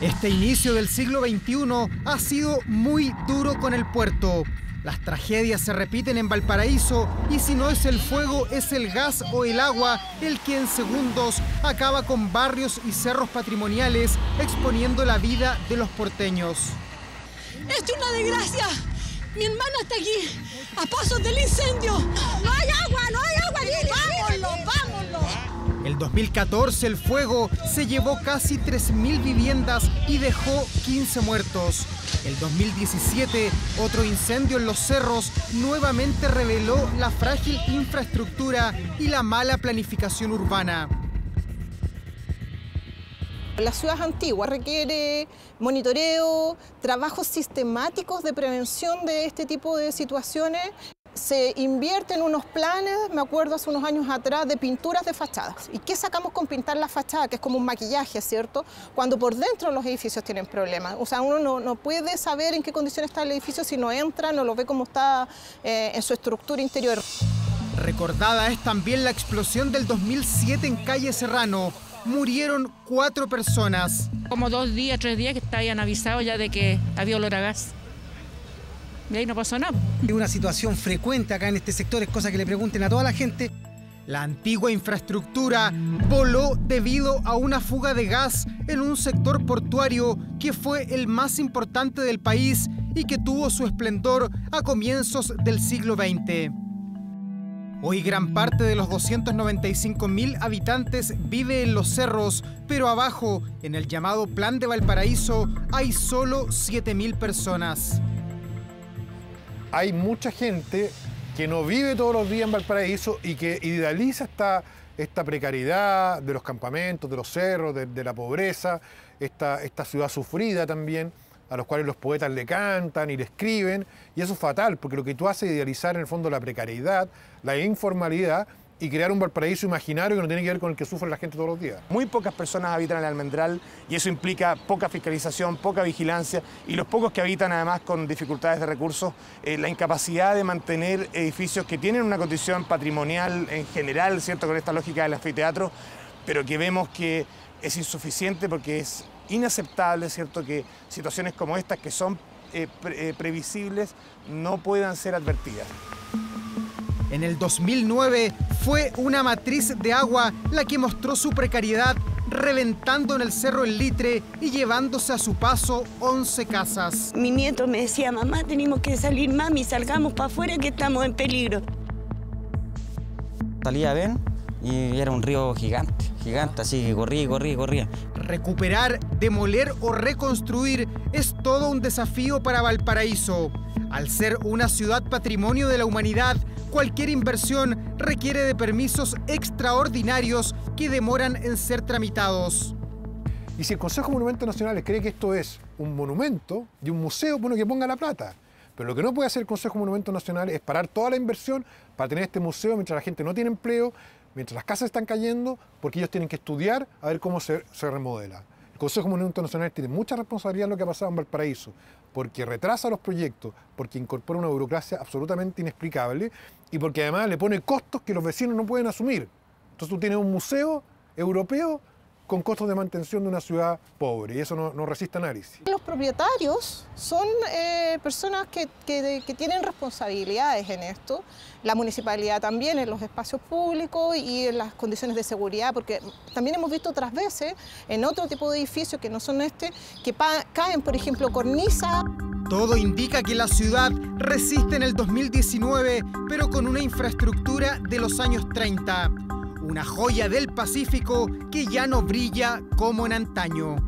Este inicio del siglo XXI ha sido muy duro con el puerto. Las tragedias se repiten en Valparaíso y si no es el fuego, es el gas o el agua el que en segundos acaba con barrios y cerros patrimoniales exponiendo la vida de los porteños. Es una desgracia. Mi hermana está aquí, a pasos del incendio. No hay agua, no hay agua. El 2014 el fuego se llevó casi 3.000 viviendas y dejó 15 muertos. El 2017 otro incendio en los cerros nuevamente reveló la frágil infraestructura y la mala planificación urbana. La ciudad antigua requiere monitoreo, trabajos sistemáticos de prevención de este tipo de situaciones. Se invierten unos planes, me acuerdo hace unos años atrás, de pinturas de fachadas. ¿Y qué sacamos con pintar la fachada? Que es como un maquillaje, ¿cierto? Cuando por dentro los edificios tienen problemas. O sea, uno no, no puede saber en qué condiciones está el edificio si no entra, no lo ve cómo está eh, en su estructura interior. Recordada es también la explosión del 2007 en calle Serrano, murieron cuatro personas. Como dos días, tres días que estaban avisados ya de que había olor a gas. Y ahí no pasó nada. Es una situación frecuente acá en este sector, es cosa que le pregunten a toda la gente. La antigua infraestructura voló debido a una fuga de gas en un sector portuario que fue el más importante del país y que tuvo su esplendor a comienzos del siglo XX. Hoy gran parte de los 295.000 habitantes vive en los cerros, pero abajo, en el llamado Plan de Valparaíso, hay solo 7.000 personas. Hay mucha gente que no vive todos los días en Valparaíso y que idealiza esta, esta precariedad de los campamentos, de los cerros, de, la pobreza, esta, esta ciudad sufrida también a los cuales los poetas le cantan y le escriben, y eso es fatal, porque lo que tú haces es idealizar en el fondo la precariedad, la informalidad y crear un Valparaíso imaginario que no tiene que ver con el que sufre la gente todos los días. Muy pocas personas habitan el almendral y eso implica poca fiscalización, poca vigilancia y los pocos que habitan además con dificultades de recursos, eh, la incapacidad de mantener edificios que tienen una condición patrimonial en general, ¿cierto? Con esta lógica del anfiteatro, pero que vemos que es insuficiente porque es inaceptable, ¿cierto?, que situaciones como estas, que son eh, eh, previsibles, no puedan ser advertidas. En el 2009 fue una matriz de agua la que mostró su precariedad, reventando en el cerro El Litre y llevándose a su paso 11 casas. Mi nieto me decía, mamá, tenemos que salir, mami, salgamos para afuera que estamos en peligro. Salía a ver y era un río gigante, gigante, así que corría, y corría, y corría. Recuperar, demoler o reconstruir es todo un desafío para Valparaíso. Al ser una ciudad patrimonio de la humanidad, cualquier inversión requiere de permisos extraordinarios que demoran en ser tramitados. Y si el Consejo de Monumentos Nacionales cree que esto es un monumento y un museo, bueno, que ponga la plata. Pero lo que no puede hacer el Consejo de Monumentos Nacionales es parar toda la inversión para tener este museo mientras la gente no tiene empleo, mientras las casas están cayendo, porque ellos tienen que estudiar a ver cómo se, se remodela. El Consejo Monumentos Nacionales tiene mucha responsabilidad en lo que ha pasado en Valparaíso, porque retrasa los proyectos, porque incorpora una burocracia absolutamente inexplicable y porque además le pone costos que los vecinos no pueden asumir. Entonces tú tienes un museo europeo con costos de mantención de una ciudad pobre y eso no, no resiste análisis. Los propietarios son eh, personas que, que- que tienen responsabilidades en esto, la municipalidad también en los espacios públicos y en las condiciones de seguridad, porque también hemos visto otras veces en otro tipo de edificios que no son este, que caen, por ejemplo, cornisas. Todo indica que la ciudad resiste en el 2019, pero con una infraestructura de los años 30. Una joya del Pacífico que ya no brilla como en antaño.